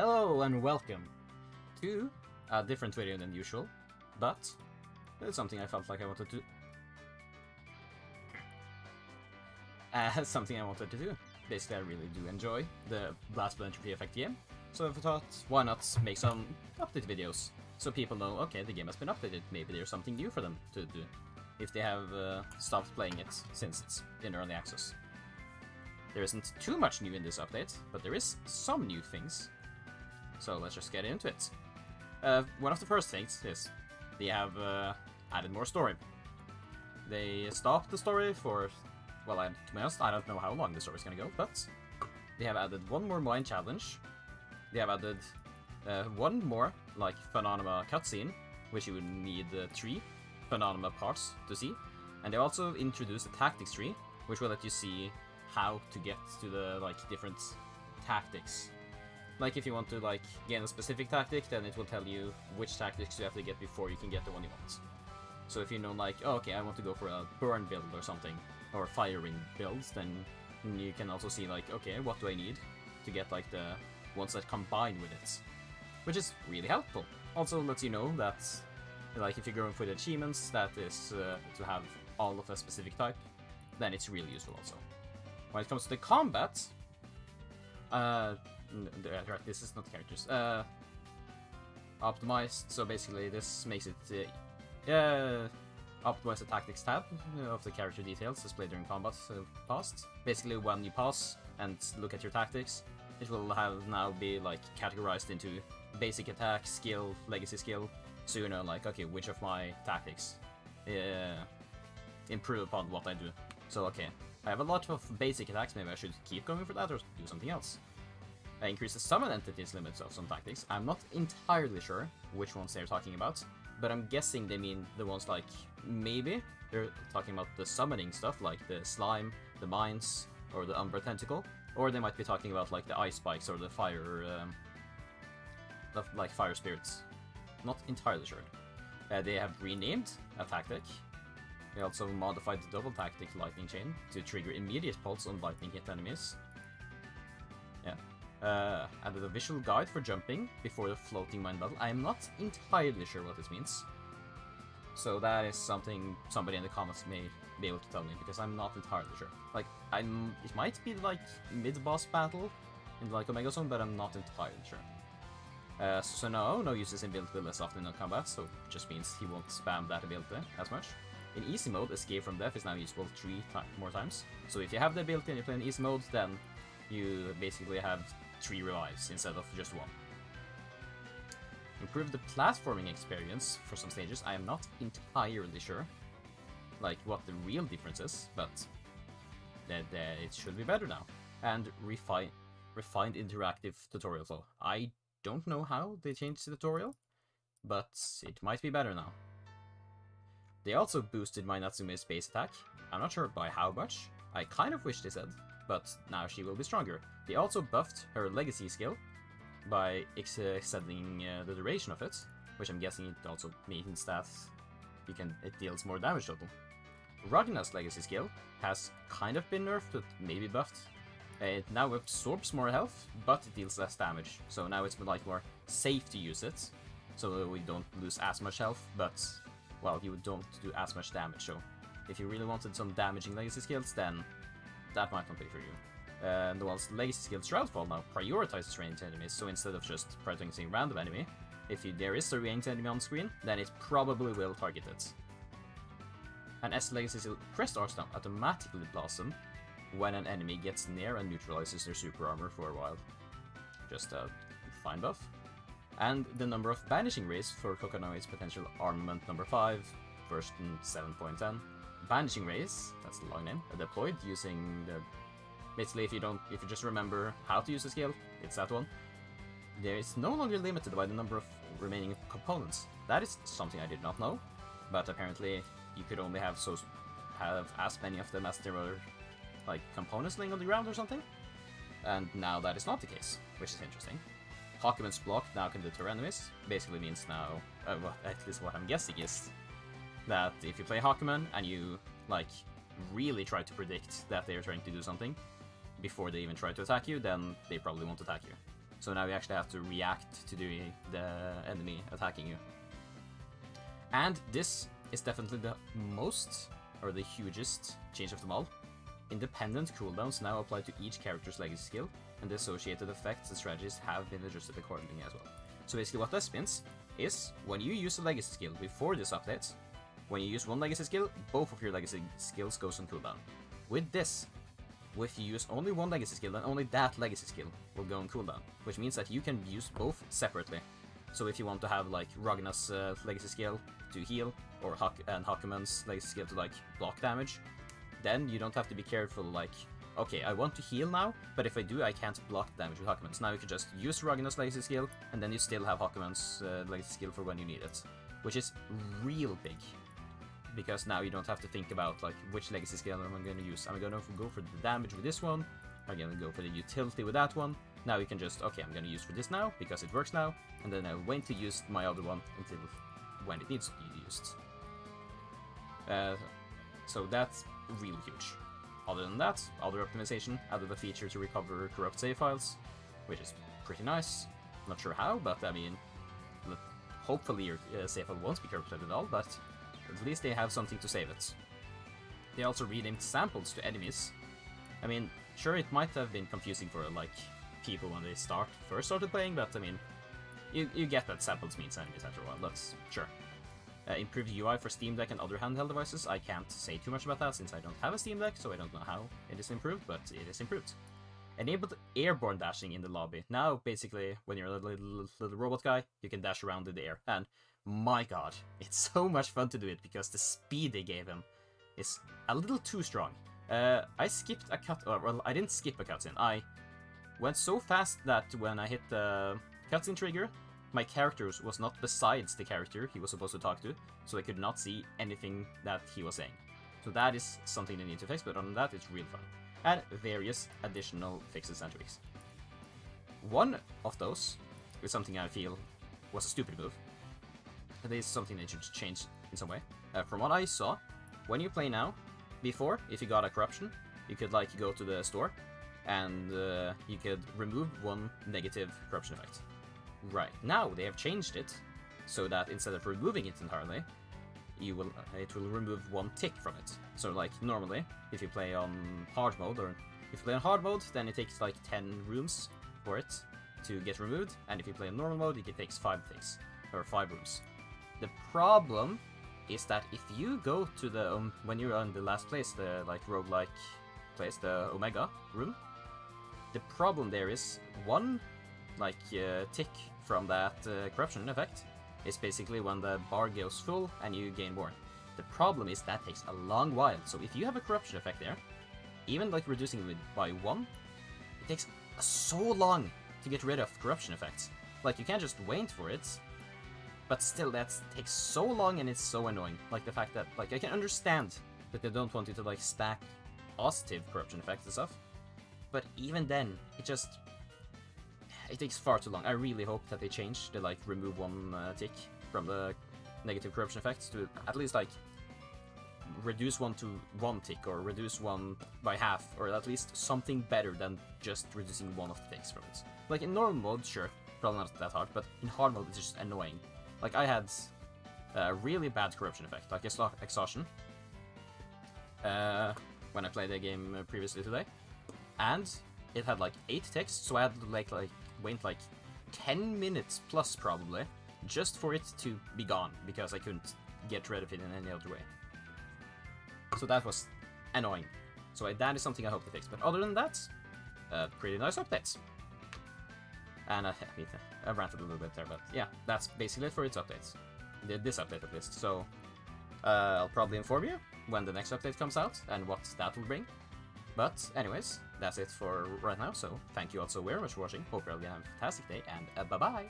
Hello and welcome to a different video than usual, but it's something I felt like I wanted to... Uh, something I wanted to do. Basically, I really do enjoy the Blast BlazBlue Entropy Effect game, so I thought, why not make some update videos, so people know, okay, the game has been updated, maybe there's something new for them to do, if they have uh, stopped playing it since it's in early access. There isn't too much new in this update, but there is some new things. So let's just get into it. Uh, one of the first things is they have uh, added more story. They stopped the story for, well, I, to be honest, I don't know how long the story is gonna go, but they have added one more mine challenge. They have added uh, one more, like, Phenonema cutscene, which you would need uh, three Phenonema parts to see. And they also introduced a tactics tree, which will let you see how to get to the like different tactics. Like if you want to like gain a specific tactic, then it will tell you which tactics you have to get before you can get the one you want. So if you know like, oh, okay, I want to go for a burn build or something, or firing builds, then you can also see like, okay, what do I need to get like the ones that combine with it. Which is really helpful. Also lets you know that like if you're going for the achievements, that is uh, to have all of a specific type, then it's really useful also. When it comes to the combat, uh, right, this is not characters. Uh, optimized. So basically, this makes it uh, optimize the tactics tab of the character details displayed during combat uh, past. Basically, when you pass and look at your tactics, it will have now be like categorized into basic attack, skill, legacy skill. So you know, like, okay, which of my tactics uh, improve upon what I do. So okay, I have a lot of basic attacks, maybe I should keep going for that or do something else. I increase the summon entities limits of some tactics. I'm not entirely sure which ones they're talking about, but I'm guessing they mean the ones like, maybe they're talking about the summoning stuff, like the slime, the mines, or the Umbra Tentacle, or they might be talking about like the ice spikes or the fire, um, the, like fire spirits. Not entirely sure. Uh, they have renamed a tactic, they also modified the double tactic lightning chain to trigger immediate pulse on lightning hit enemies. Uh, added a visual guide for jumping before the floating mine battle. I am not entirely sure what this means. So that is something somebody in the comments may be able to tell me, because I'm not entirely sure. Like, I'm, it might be like mid-boss battle in like Omega Zone, but I'm not entirely sure. Uh, so no, no uses in ability less often in combat, so just means he won't spam that ability as much. In easy mode, Escape from Death is now useful three more times. So if you have the ability and you play in easy mode, then you basically have three revives instead of just one. Improve the platforming experience for some stages. I am not entirely sure, like what the real difference is, but that it should be better now. And refine refined interactive tutorial flow. I don't know how they changed the tutorial, but it might be better now. They also boosted Mai Natsume's base attack. I'm not sure by how much. I kind of wish they said, but now she will be stronger. They also buffed her legacy skill by extending uh, the duration of it, which I'm guessing it also means that you can it deals more damage total. Ragna's legacy skill has kind of been nerfed, but maybe buffed. It now absorbs more health, but it deals less damage, so now it's like more safe to use it, so we don't lose as much health, but well, you don't do as much damage, so if you really wanted some damaging legacy skills, then that might not be for you. Uh, and one's legacy skill Shroudfall now prioritizes ranged enemies, so instead of just prioritizing random enemy, if you, there is a ranged enemy on screen, then it probably will target it. And Es legacy skill Crest now automatically blossom when an enemy gets near and neutralizes their super armor for a while. Just a fine buff and the number of banishing rays for Kokonoe's potential armament number 5, version 7.10. Banishing rays, that's the long name, are deployed using the... Basically, if you don't, if you just remember how to use the skill, it's that one. There is no longer limited by the number of remaining components. That is something I did not know, but apparently you could only have so have as many of them as there were like components laying on the ground or something. And now that is not the case, which is interesting. Hakumen's block now can deter enemies. Basically means now, uh, well, at least what I'm guessing is that if you play Hakumen and you, like, really try to predict that they're trying to do something before they even try to attack you, then they probably won't attack you. So now you actually have to react to the, the enemy attacking you. And this is definitely the most, or the hugest, change of them all. Independent cooldowns now apply to each character's legacy skill, and the associated effects and strategies have been adjusted accordingly as well. So basically what this means is, when you use a legacy skill before this update, when you use one legacy skill, both of your legacy skills goes on cooldown. With this, if you use only one legacy skill, then only that legacy skill will go on cooldown, which means that you can use both separately. So if you want to have like Ragna's uh, legacy skill to heal, or Hak and Hakumen's legacy skill to like block damage, then you don't have to be careful like, okay, I want to heal now, but if I do, I can't block damage with Hakumen's. Now you can just use Ragna's legacy skill, and then you still have Hakumen's uh, legacy skill for when you need it, which is real big because now you don't have to think about like which legacy skill am I going to use. I'm going to go for the damage with this one. I'm going to go for the utility with that one. Now you can just, okay, I'm going to use for this now because it works now, and then I'll wait to use my other one until when it needs to be used. Uh, so that's really huge. Other than that, other optimization added a feature to recover corrupt save files, which is pretty nice. Not sure how, but I mean, hopefully your uh, save file won't be corrupted at all, but at least they have something to save it. They also renamed samples to enemies. I mean, sure it might have been confusing for like people when they start first started playing, but I mean, you, you get that samples means enemies after a while, that's sure. Uh, improved UI for Steam Deck and other handheld devices, I can't say too much about that since I don't have a Steam Deck, so I don't know how it is improved, but it is improved. Enabled airborne dashing in the lobby. Now, basically, when you're a little, little, little robot guy, you can dash around in the air. And my god, it's so much fun to do it because the speed they gave him is a little too strong. Uh, I skipped a cut, or, well, I didn't skip a cutscene. I went so fast that when I hit the cutscene trigger, my character was not besides the character he was supposed to talk to, so I could not see anything that he was saying. So that is something they need to fix, but other than that, it's real fun. And various additional fixes and tweaks. One of those is something I feel was a stupid move, is something they should change in some way. Uh, from what I saw, when you play now, before, if you got a corruption, you could like go to the store and uh, you could remove one negative corruption effect. Right, now they have changed it so that instead of removing it entirely, you will uh, it will remove one tick from it. So like normally, if you play on hard mode or if you play on hard mode, then it takes like 10 rooms for it to get removed, and if you play on normal mode, it takes 5 ticks, or 5 rooms. The problem is that if you go to the, um, when you're on the last place, the like roguelike place, the Omega room, the problem there is one like uh, tick from that uh, corruption effect is basically when the bar goes full and you gain more. The problem is that takes a long while, so if you have a corruption effect there, even like reducing it by one, it takes so long to get rid of corruption effects. Like you can't just wait for it, but still, that takes so long and it's so annoying. Like the fact that, like, I can understand that they don't want you to, like, stack positive corruption effects and stuff. But even then, it just... It takes far too long. I really hope that they change the, like, remove one uh, tick from the negative corruption effects to at least, like, reduce one to one tick or reduce one by half or at least something better than just reducing one of the ticks from it. Like in normal mode, sure, probably not that hard, but in hard mode it's just annoying. Like, I had a really bad corruption effect, like exhaustion, uh, when I played the game previously today. And it had like 8 ticks, so I had like, like wait like 10 minutes plus probably, just for it to be gone, because I couldn't get rid of it in any other way. So that was annoying. So that is something I hope to fix. But other than that, uh, pretty nice updates. And uh, I ranted a little bit there, but yeah, that's basically it for its updates. This update at least. So uh, I'll probably inform you when the next update comes out and what that will bring. But anyways, that's it for right now, so thank you all so very much for watching. Hope you're all have a fantastic day, and uh, bye-bye!